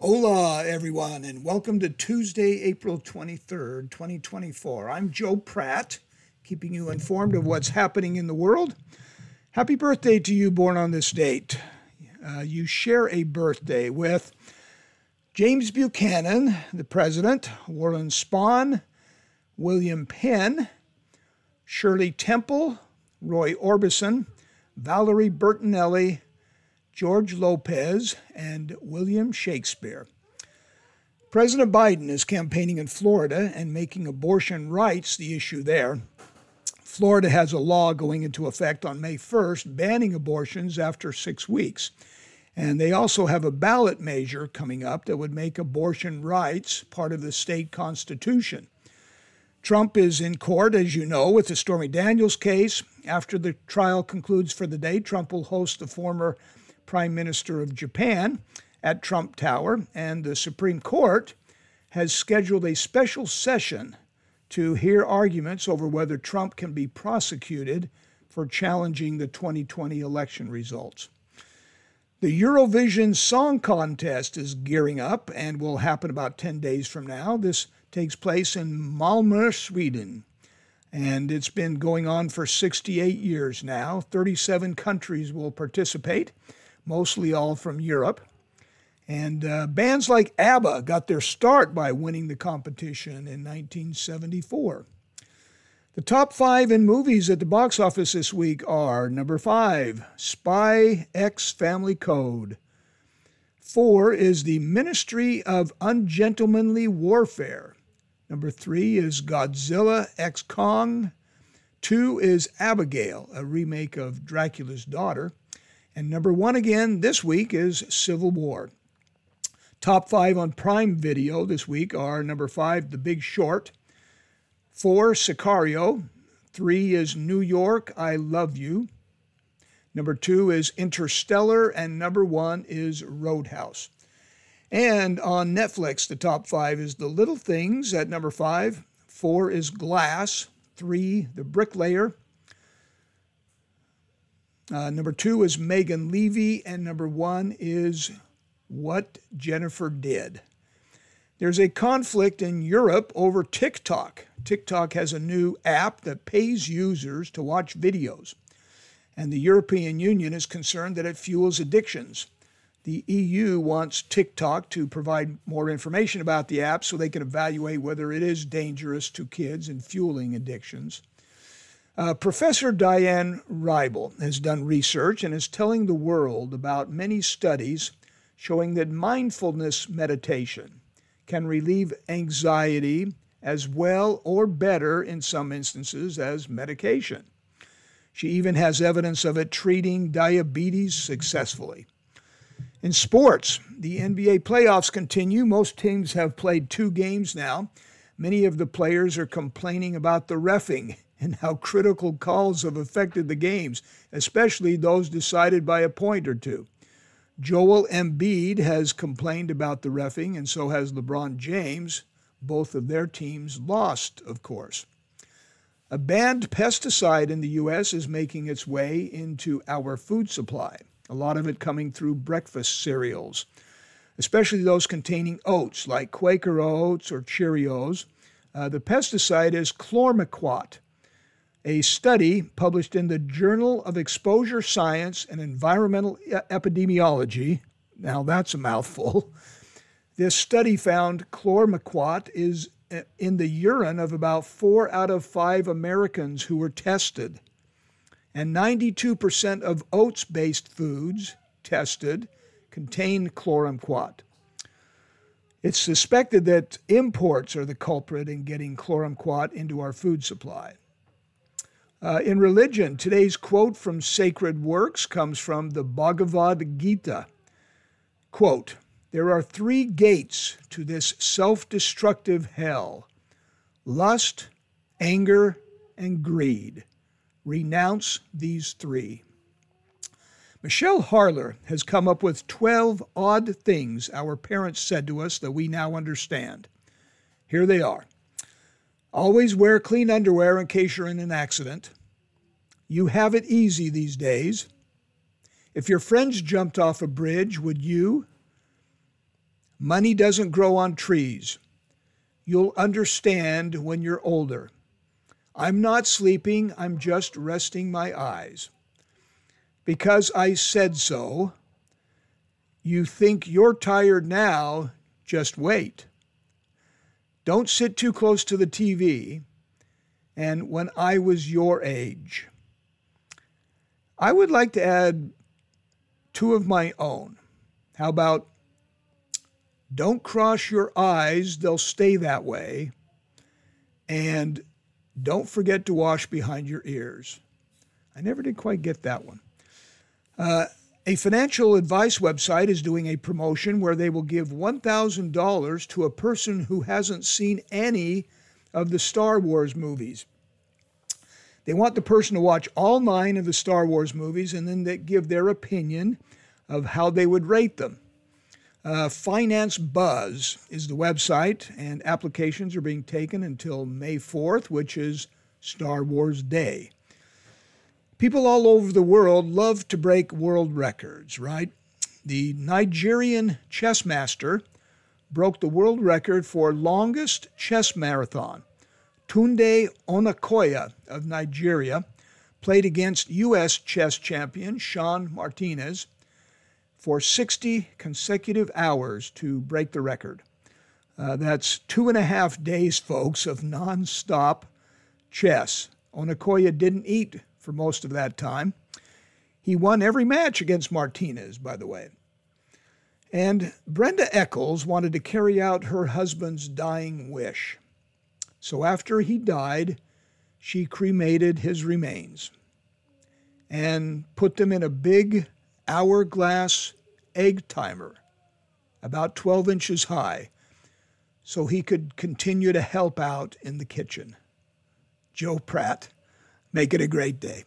Hola, everyone, and welcome to Tuesday, April 23rd, 2024. I'm Joe Pratt, keeping you informed of what's happening in the world. Happy birthday to you born on this date. Uh, you share a birthday with James Buchanan, the president, Warren Spahn, William Penn, Shirley Temple, Roy Orbison, Valerie Bertinelli, George Lopez, and William Shakespeare. President Biden is campaigning in Florida and making abortion rights the issue there. Florida has a law going into effect on May 1st banning abortions after six weeks. And they also have a ballot measure coming up that would make abortion rights part of the state constitution. Trump is in court, as you know, with the Stormy Daniels case. After the trial concludes for the day, Trump will host the former Prime Minister of Japan at Trump Tower, and the Supreme Court has scheduled a special session to hear arguments over whether Trump can be prosecuted for challenging the 2020 election results. The Eurovision Song Contest is gearing up and will happen about 10 days from now. This takes place in Malmö, Sweden. And it's been going on for 68 years now. 37 countries will participate mostly all from Europe. And uh, bands like ABBA got their start by winning the competition in 1974. The top five in movies at the box office this week are number five, Spy X Family Code. Four is The Ministry of Ungentlemanly Warfare. Number three is Godzilla X Kong. Two is Abigail, a remake of Dracula's Daughter. And number one again this week is Civil War. Top five on Prime Video this week are number five, The Big Short, four, Sicario, three is New York, I Love You, number two is Interstellar, and number one is Roadhouse. And on Netflix, the top five is The Little Things at number five, four is Glass, three, The Bricklayer, uh, number two is Megan Leavey, and number one is What Jennifer Did. There's a conflict in Europe over TikTok. TikTok has a new app that pays users to watch videos, and the European Union is concerned that it fuels addictions. The EU wants TikTok to provide more information about the app so they can evaluate whether it is dangerous to kids and fueling addictions. Uh, Professor Diane Reibel has done research and is telling the world about many studies showing that mindfulness meditation can relieve anxiety as well or better in some instances as medication. She even has evidence of it treating diabetes successfully. In sports, the NBA playoffs continue. Most teams have played two games now. Many of the players are complaining about the refing and how critical calls have affected the games, especially those decided by a point or two. Joel Embiid has complained about the refing, and so has LeBron James. Both of their teams lost, of course. A banned pesticide in the U.S. is making its way into our food supply, a lot of it coming through breakfast cereals, especially those containing oats like Quaker Oats or Cheerios. Uh, the pesticide is chlormequat a study published in the Journal of Exposure Science and Environmental Epidemiology. Now, that's a mouthful. This study found chlormequat is uh, in the urine of about four out of five Americans who were tested. And 92% of oats based foods tested contain chlormequat. It's suspected that imports are the culprit in getting chlormequat into our food supply. Uh, in religion, today's quote from sacred works comes from the Bhagavad Gita. Quote, there are three gates to this self destructive hell lust, anger, and greed. Renounce these three. Michelle Harler has come up with 12 odd things our parents said to us that we now understand. Here they are. Always wear clean underwear in case you're in an accident. You have it easy these days. If your friends jumped off a bridge, would you? Money doesn't grow on trees. You'll understand when you're older. I'm not sleeping, I'm just resting my eyes. Because I said so, you think you're tired now, just wait. Don't sit too close to the TV. And when I was your age, I would like to add two of my own. How about don't cross your eyes, they'll stay that way. And don't forget to wash behind your ears. I never did quite get that one. Uh, a financial advice website is doing a promotion where they will give $1,000 to a person who hasn't seen any of the Star Wars movies. They want the person to watch all nine of the Star Wars movies and then they give their opinion of how they would rate them. Uh, Finance Buzz is the website, and applications are being taken until May 4th, which is Star Wars Day. People all over the world love to break world records, right? The Nigerian chess master broke the world record for longest chess marathon. Tunde Onakoya of Nigeria played against U.S. chess champion Shawn Martinez for 60 consecutive hours to break the record. Uh, that's two and a half days, folks, of nonstop chess. Onakoya didn't eat for most of that time. He won every match against Martinez, by the way. And Brenda Eccles wanted to carry out her husband's dying wish. So after he died, she cremated his remains and put them in a big hourglass egg timer, about 12 inches high, so he could continue to help out in the kitchen. Joe Pratt, make it a great day.